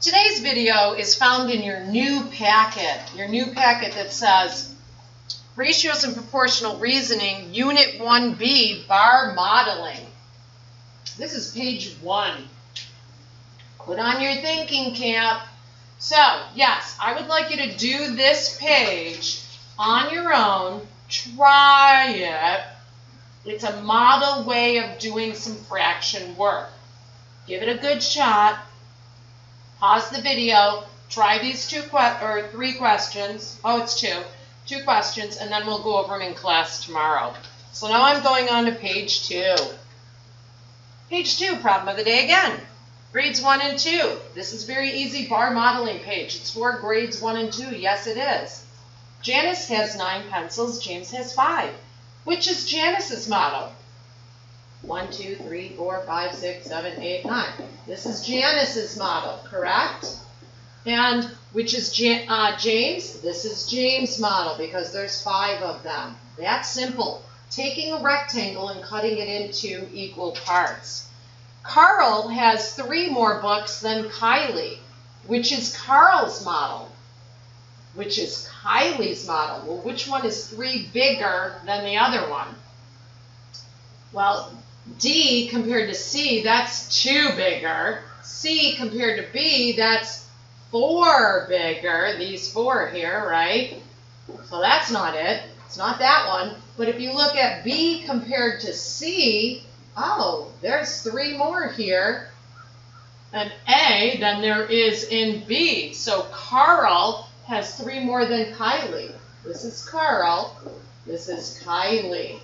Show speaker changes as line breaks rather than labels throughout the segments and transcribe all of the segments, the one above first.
Today's video is found in your new packet, your new packet that says Ratios and Proportional Reasoning, Unit 1B, Bar Modeling. This is page one. Put on your thinking cap. So, yes, I would like you to do this page on your own. Try it. It's a model way of doing some fraction work. Give it a good shot. Pause the video. Try these two or three questions. Oh, it's two. Two questions, and then we'll go over them in class tomorrow. So now I'm going on to page two. Page two, problem of the day again. Grades one and two. This is very easy bar modeling page. It's for grades one and two. Yes, it is. Janice has nine pencils. James has five. Which is Janice's model? One, two, three, four, five, six, seven, eight, nine. This is Janice's model, correct? And which is Jan uh, James? This is James' model because there's five of them. That's simple. Taking a rectangle and cutting it into equal parts. Carl has three more books than Kylie, which is Carl's model, which is Kylie's model. Well, which one is three bigger than the other one? Well, D compared to C, that's two bigger. C compared to B, that's four bigger. These four here, right? So that's not it. It's not that one. But if you look at B compared to C, oh, there's three more here. An A than there is in B. So Carl has three more than Kylie. This is Carl. This is Kylie.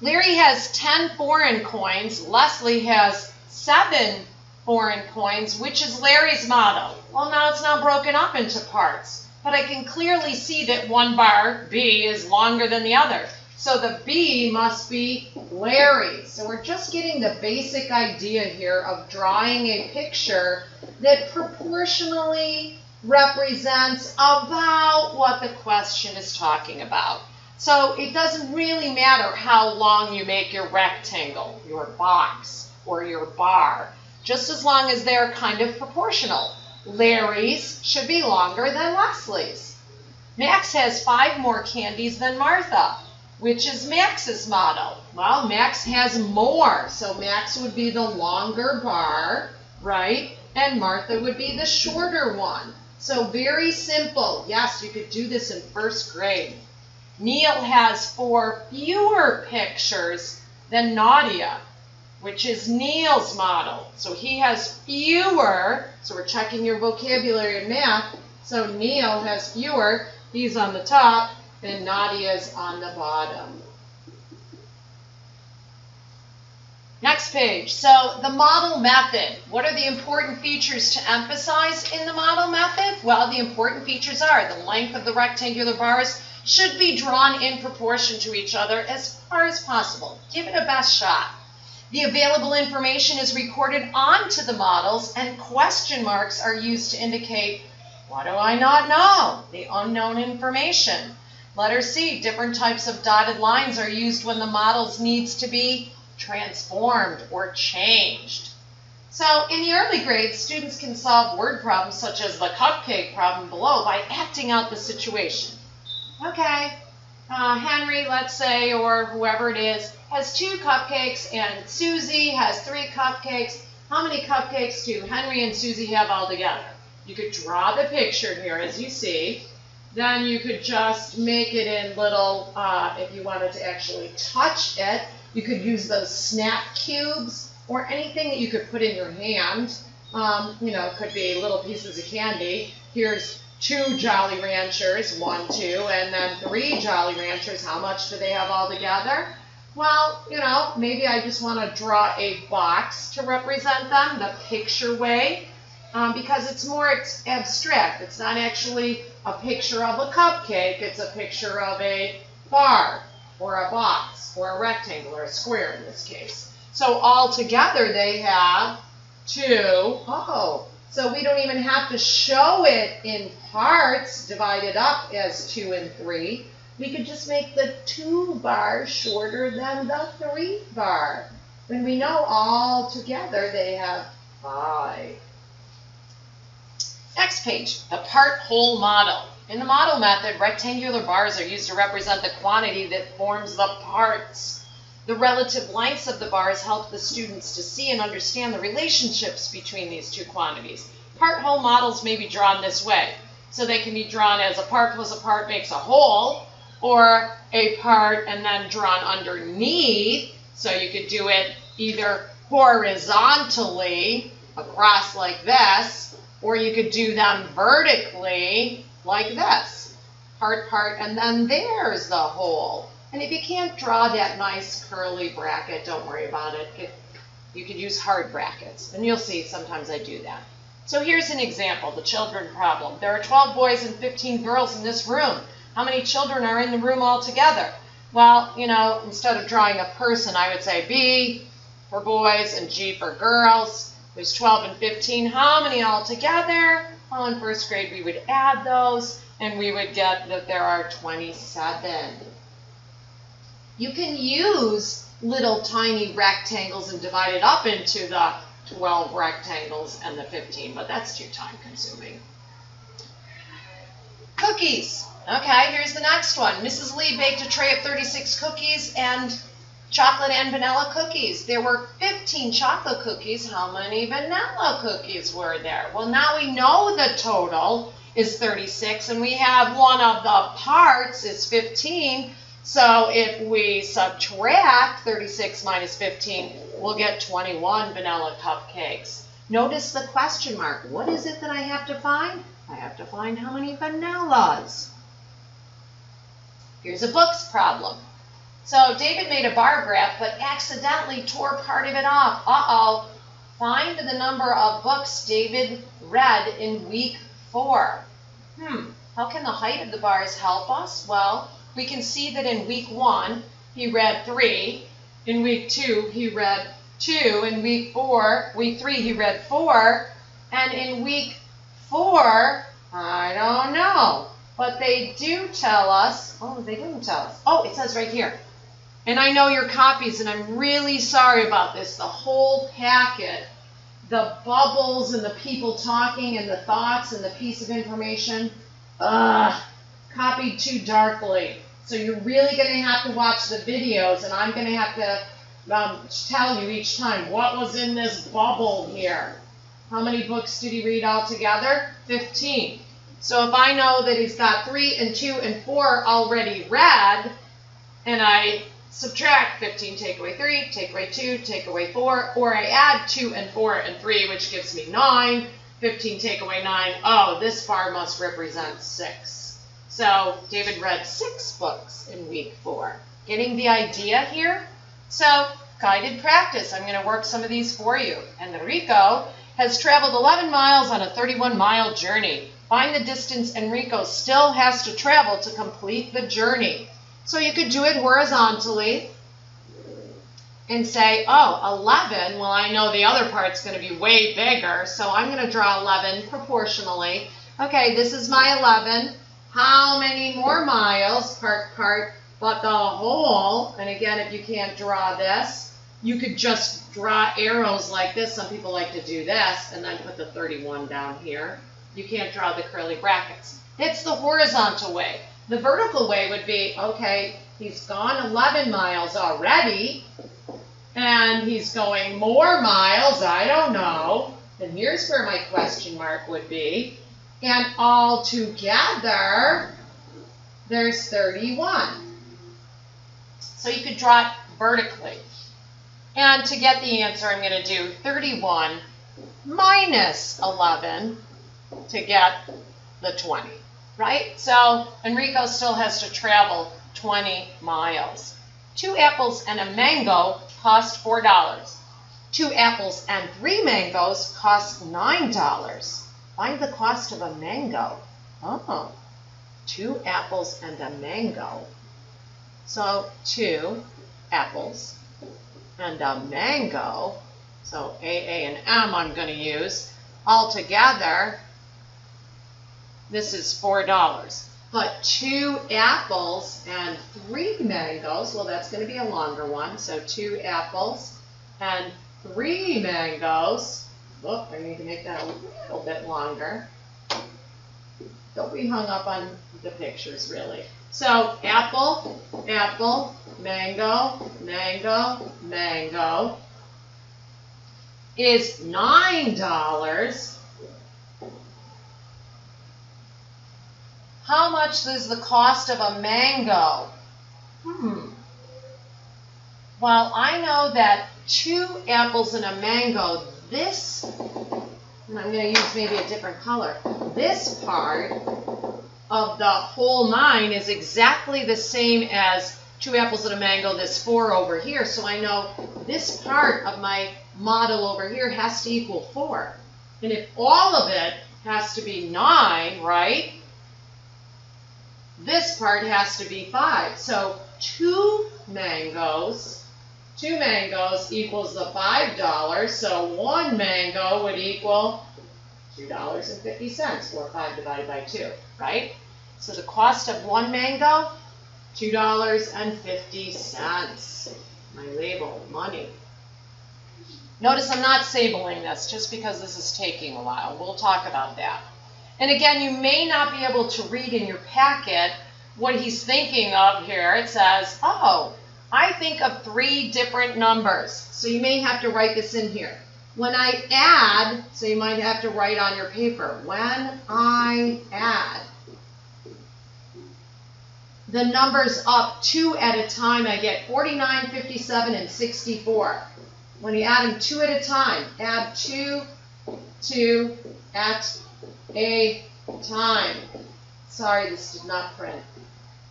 Larry has 10 foreign coins. Leslie has 7 foreign coins, which is Larry's motto. Well, now it's not broken up into parts, but I can clearly see that one bar, B, is longer than the other. So the B must be Larry. So we're just getting the basic idea here of drawing a picture that proportionally represents about what the question is talking about. So it doesn't really matter how long you make your rectangle, your box, or your bar, just as long as they're kind of proportional. Larry's should be longer than Leslie's. Max has five more candies than Martha, which is Max's model. Well, Max has more, so Max would be the longer bar, right? And Martha would be the shorter one. So very simple. Yes, you could do this in first grade. Neil has four fewer pictures than Nadia, which is Neil's model. So he has fewer, so we're checking your vocabulary in math. So Neil has fewer, he's on the top, and Nadia's on the bottom. Next page. So the model method. What are the important features to emphasize in the model method? Well, the important features are the length of the rectangular bars should be drawn in proportion to each other as far as possible. Give it a best shot. The available information is recorded onto the models and question marks are used to indicate, what do I not know? The unknown information. Letter C, different types of dotted lines are used when the models needs to be transformed or changed. So in the early grades, students can solve word problems such as the cupcake problem below by acting out the situation. Okay, uh, Henry, let's say, or whoever it is, has two cupcakes and Susie has three cupcakes. How many cupcakes do Henry and Susie have all together? You could draw the picture here as you see. Then you could just make it in little, uh, if you wanted to actually touch it, you could use those snap cubes or anything that you could put in your hand. Um, you know, could be little pieces of candy. Here's two Jolly Ranchers, one, two, and then three Jolly Ranchers. How much do they have all together? Well, you know, maybe I just want to draw a box to represent them, the picture way, um, because it's more abstract. It's not actually a picture of a cupcake, it's a picture of a bar, or a box, or a rectangle, or a square in this case. So all together they have two, oh, so we don't even have to show it in parts divided up as 2 and 3. We could just make the 2 bar shorter than the 3 bar. When we know all together they have 5. Next page, the part-whole model. In the model method, rectangular bars are used to represent the quantity that forms the parts. The relative lengths of the bars help the students to see and understand the relationships between these two quantities. Part-whole models may be drawn this way. So they can be drawn as a part plus a part makes a whole, or a part and then drawn underneath. So you could do it either horizontally across like this, or you could do them vertically like this. Part, part, and then there's the whole. And if you can't draw that nice curly bracket, don't worry about it. it you could use hard brackets, and you'll see sometimes I do that. So here's an example, the children problem. There are 12 boys and 15 girls in this room. How many children are in the room altogether? Well, you know, instead of drawing a person, I would say B for boys and G for girls. There's 12 and 15. How many altogether? Well, in first grade, we would add those, and we would get that there are 27. You can use little tiny rectangles and divide it up into the 12 rectangles and the 15, but that's too time consuming. Cookies. Okay, here's the next one. Mrs. Lee baked a tray of 36 cookies and chocolate and vanilla cookies. There were 15 chocolate cookies. How many vanilla cookies were there? Well, now we know the total is 36, and we have one of the parts is 15. So if we subtract 36 minus 15, we'll get 21 vanilla cupcakes. Notice the question mark. What is it that I have to find? I have to find how many vanillas. Here's a books problem. So David made a bar graph, but accidentally tore part of it off. Uh-oh. Find the number of books David read in week four. Hmm, how can the height of the bars help us? Well, we can see that in week one, he read three. In week two, he read two. In week four, week three, he read four. And in week four, I don't know. But they do tell us, oh, they didn't tell us. Oh, it says right here. And I know your copies, and I'm really sorry about this. The whole packet, the bubbles and the people talking and the thoughts and the piece of information, uh, copied too darkly. So you're really going to have to watch the videos, and I'm going to have to um, tell you each time what was in this bubble here. How many books did he read altogether? 15. So if I know that he's got 3 and 2 and 4 already read, and I subtract 15, take away 3, take away 2, take away 4, or I add 2 and 4 and 3, which gives me 9, 15 take away 9, oh, this bar must represent 6. So David read 6 books in week 4. Getting the idea here? So guided practice, I'm going to work some of these for you. And Enrico has traveled 11 miles on a 31 mile journey. Find the distance Enrico still has to travel to complete the journey. So you could do it horizontally and say, oh, 11, well, I know the other part's going to be way bigger, so I'm going to draw 11 proportionally. Okay, this is my 11. How many more miles, part, part, but the whole, and again, if you can't draw this, you could just draw arrows like this. Some people like to do this, and then put the 31 down here you can't draw the curly brackets. It's the horizontal way. The vertical way would be, okay, he's gone 11 miles already, and he's going more miles, I don't know. And here's where my question mark would be. And all together, there's 31. So you could draw it vertically. And to get the answer, I'm going to do 31 minus 11 to get the 20, right? So Enrico still has to travel 20 miles. Two apples and a mango cost $4. Two apples and three mangoes cost $9. Find the cost of a mango. Oh, two apples and a mango. So two apples and a mango. So A, A, and M I'm going to use. All together, this is $4. But two apples and three mangoes, well, that's going to be a longer one. So two apples and three mangoes Look, I need to make that a little bit longer. Don't be hung up on the pictures, really. So, apple, apple, mango, mango, mango is $9. How much is the cost of a mango? Hmm. Well, I know that two apples and a mango, this, I'm going to use maybe a different color. This part of the whole nine is exactly the same as two apples and a mango, this four over here. So I know this part of my model over here has to equal four. And if all of it has to be nine, right? This part has to be five. So two mangoes, two mangoes equals the five dollars. So one mango would equal $2.50, or 5 divided by 2, right? So the cost of one mango, $2.50. My label, money. Notice I'm not sabling this just because this is taking a while. We'll talk about that. And again, you may not be able to read in your packet what he's thinking of here. It says, oh, I think of three different numbers. So you may have to write this in here. When I add, so you might have to write on your paper, when I add the numbers up two at a time, I get 49, 57, and 64. When you add them two at a time, add two, two at a time. Sorry, this did not print.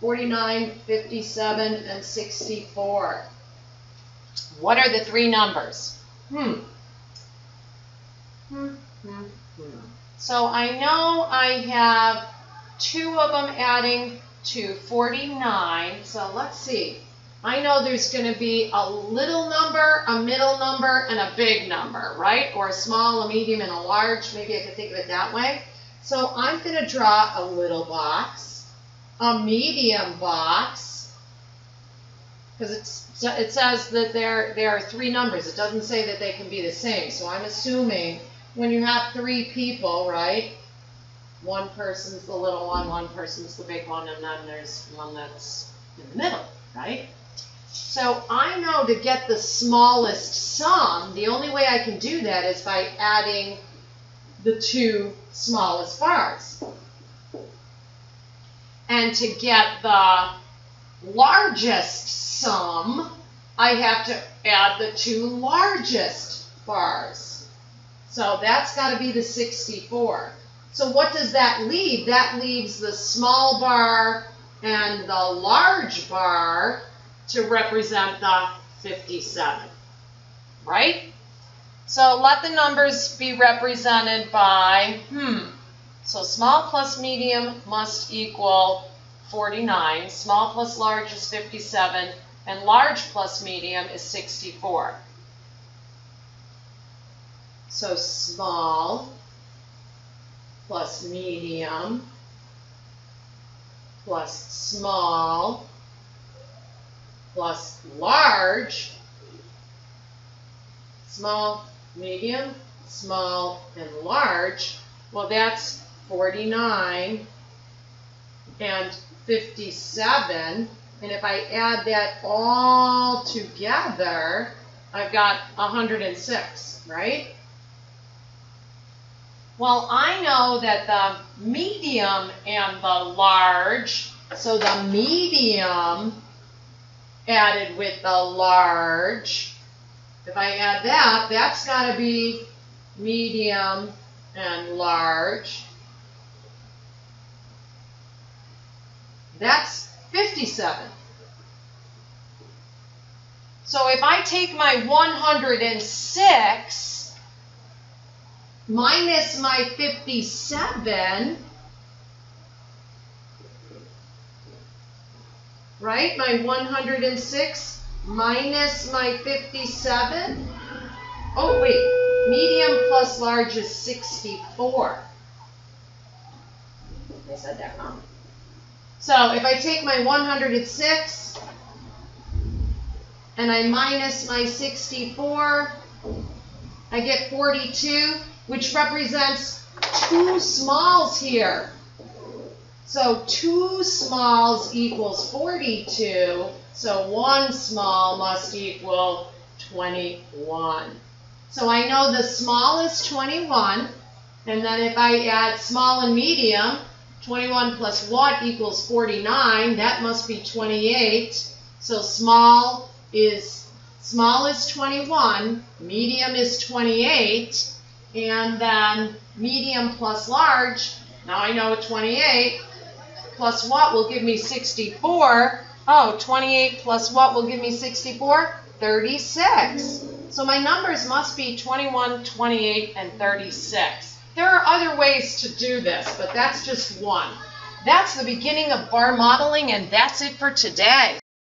49, 57, and 64. What are the three numbers? Hmm. Hmm. hmm. So I know I have two of them adding to 49. So let's see. I know there's going to be a little number, a middle number, and a big number, right? Or a small, a medium, and a large. Maybe I could think of it that way. So I'm going to draw a little box, a medium box, because it says that there, there are three numbers. It doesn't say that they can be the same. So I'm assuming when you have three people, right? One person's the little one, one person's the big one, and then there's one that's in the middle, right? So I know to get the smallest sum, the only way I can do that is by adding the two smallest bars. And to get the largest sum, I have to add the two largest bars. So that's got to be the 64. So what does that leave? That leaves the small bar and the large bar to represent the 57, right? So let the numbers be represented by, hmm, so small plus medium must equal 49, small plus large is 57, and large plus medium is 64. So small plus medium plus small plus large, small, medium, small, and large, well, that's 49 and 57. And if I add that all together, I've got 106, right? Well, I know that the medium and the large, so the medium added with the large, if I add that, that's got to be medium and large. That's 57. So if I take my 106 minus my 57, right? My 106 minus my 57. Oh, wait. Medium plus large is 64. I said that wrong. So if I take my 106 and I minus my 64, I get 42, which represents two smalls here. So two smalls equals 42, so one small must equal 21. So I know the small is 21, and then if I add small and medium, 21 plus what equals 49, that must be 28. So small is small is 21, medium is 28, and then medium plus large, now I know 28, plus what will give me 64? Oh, 28 plus what will give me 64? 36. So my numbers must be 21, 28, and 36. There are other ways to do this, but that's just one. That's the beginning of bar modeling, and that's it for today.